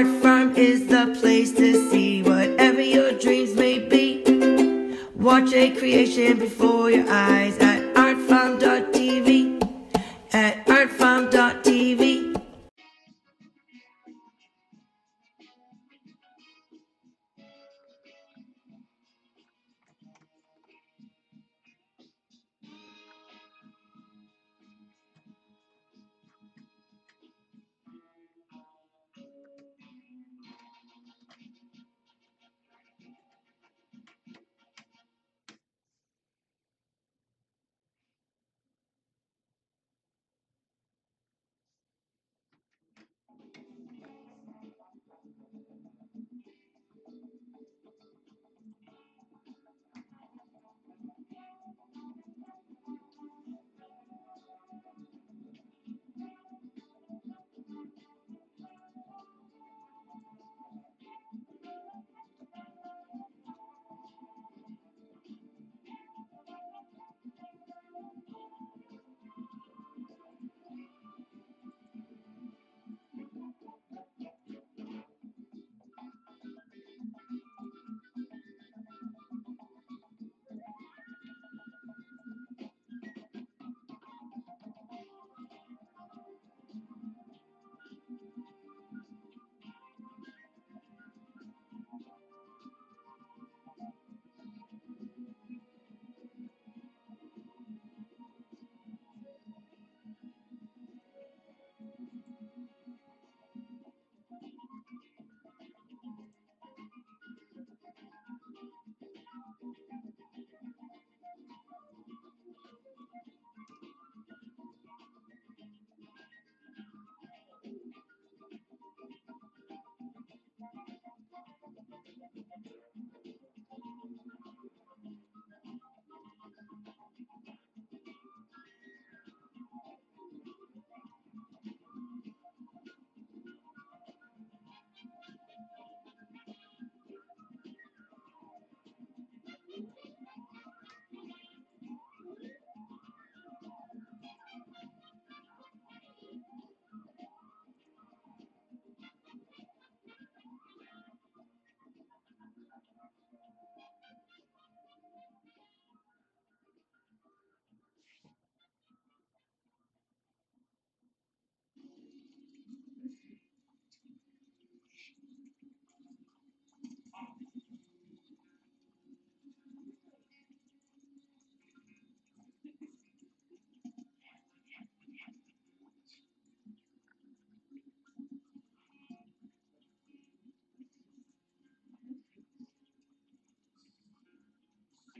Art Farm is the place to see whatever your dreams may be. Watch a creation before your eyes.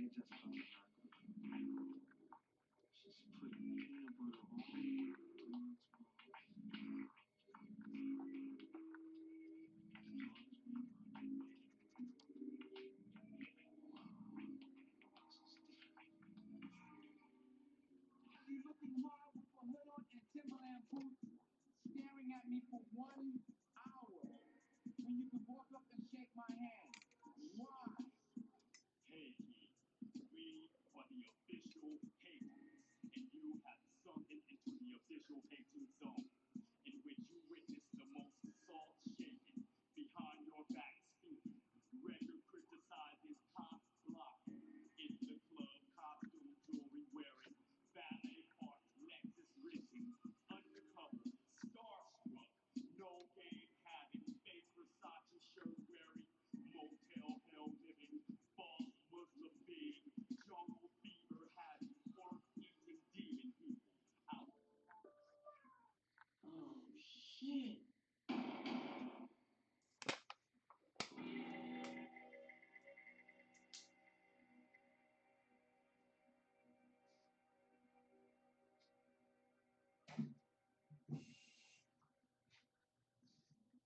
pages from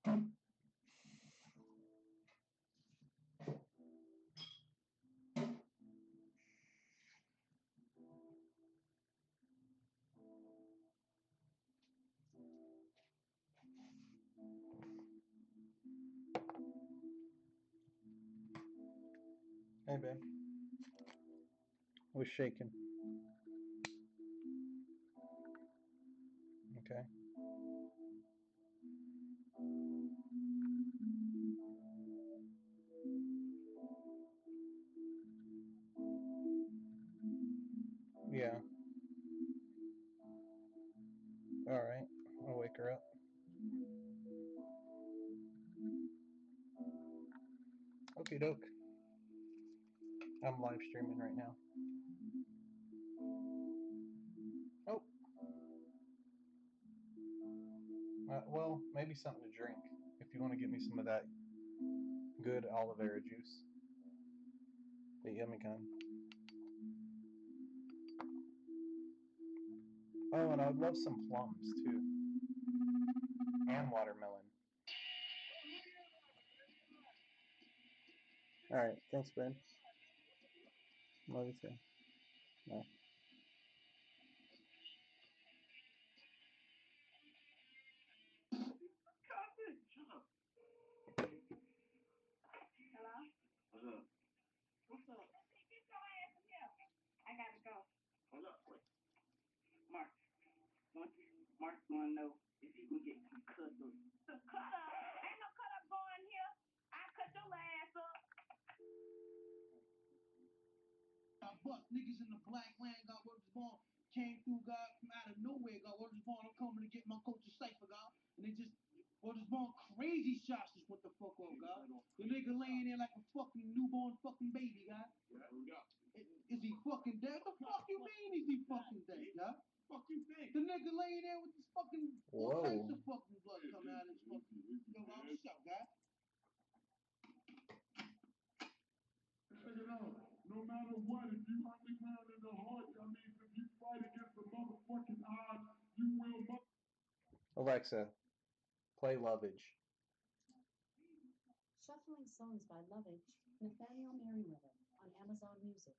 Hey, babe. We're shaking. Something to drink. If you want to get me some of that good aloe vera juice. The yummy kind. Oh, and I would love some plums too. And watermelon. Alright, thanks, Ben. Love you too. Bye. Mark wanna know if he can get some cut up. Some cut up? Ain't no cut up going here. I cut your ass up. I bust niggas in the black land, God, what was born, came through, God, from out of nowhere, God, what was born, I'm coming to get my coach a cipher, God, and they just, what was born, crazy shots just went the fuck off, God. The nigga laying there like a fucking newborn fucking baby, God. Yeah, we go. Is he fucking dead? What the fuck you mean is he fucking dead, God? Fuck you think? The nigga laying there with this fucking, all types of fucking blood coming out of his fucking, yo, God, what's up, God? Check it out. No matter what, if you underground in the heart, that means if you fight against the motherfucking odds, you will mother- Alexa, play Lovage. Shuffling Songs by Lovage, Nathaniel Merriweather on Amazon Music.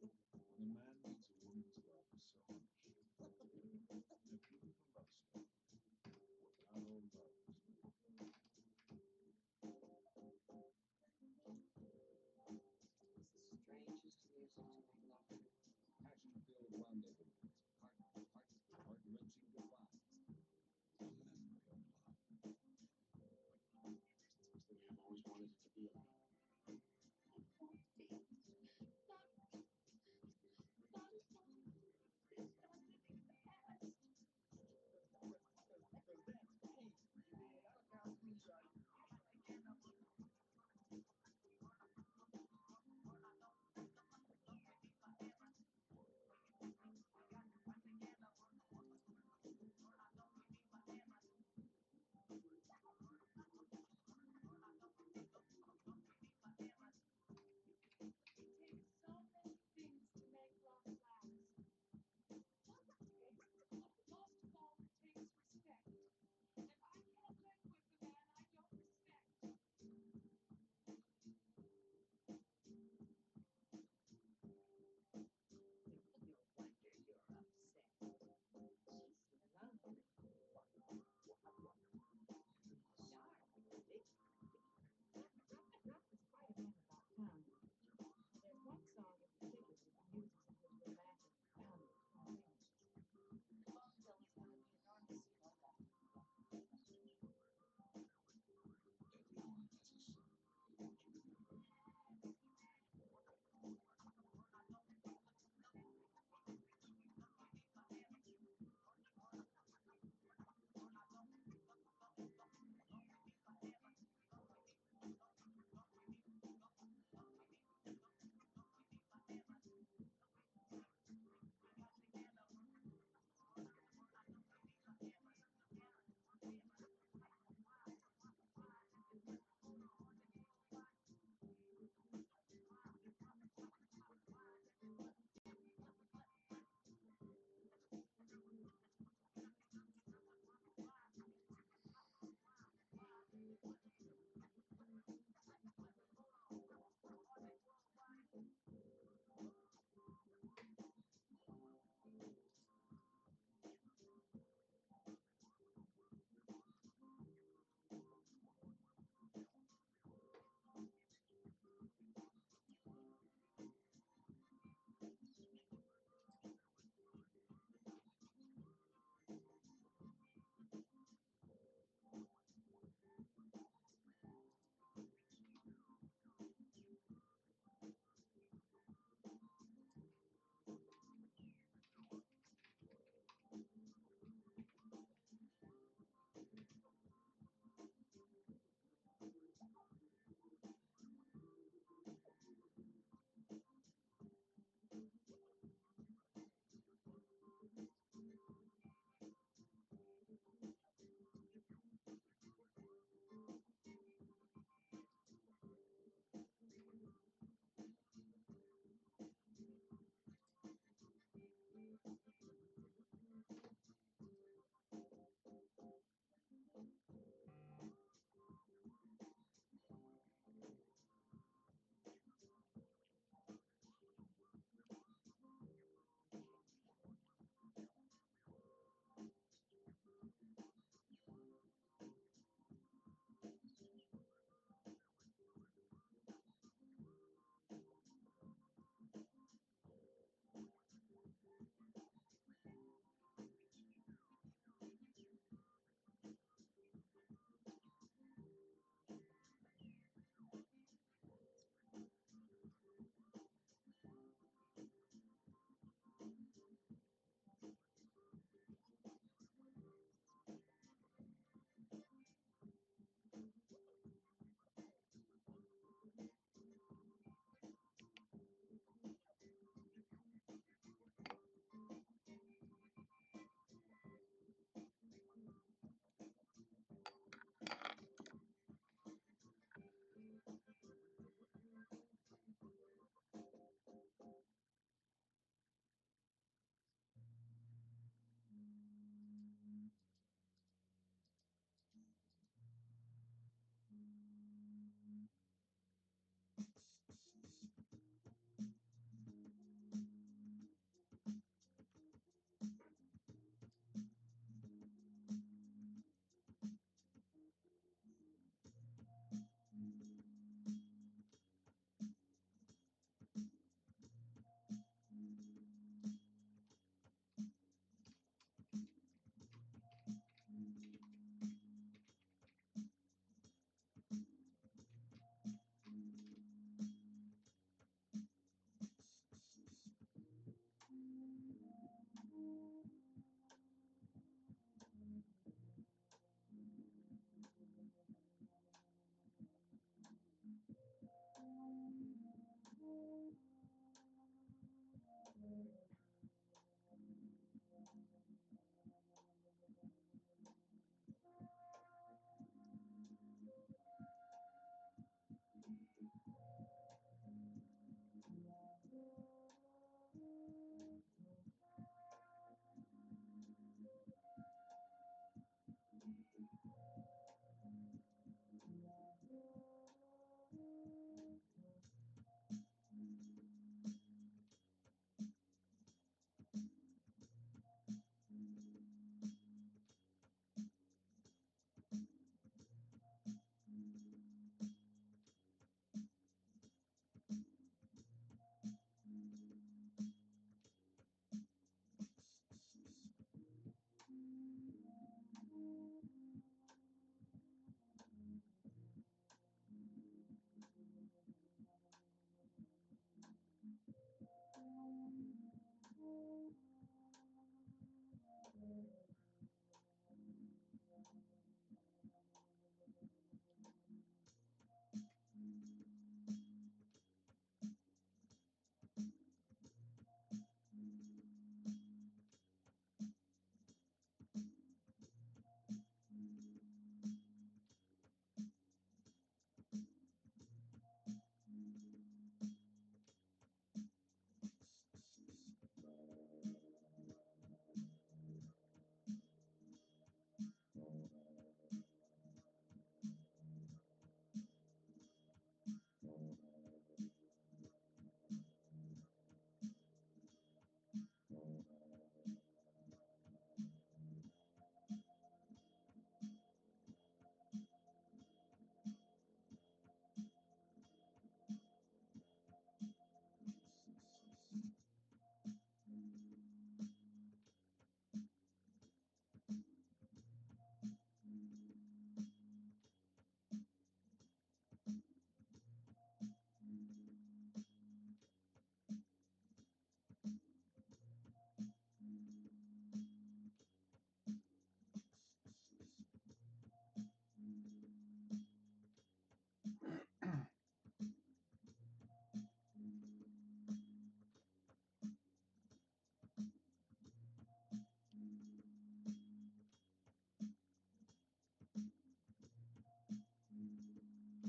When a man needs a woman's love so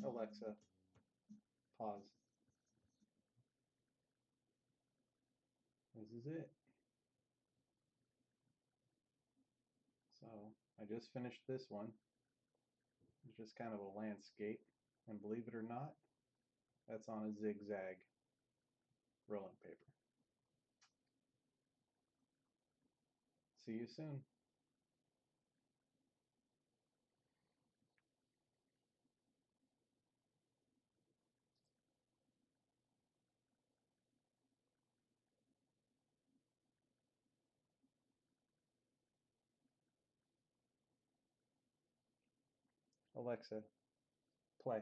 Alexa, pause. This is it. So I just finished this one. It's just kind of a landscape. And believe it or not, that's on a zigzag rolling paper. See you soon. Alexa, play.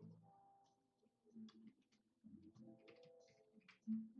Thank you.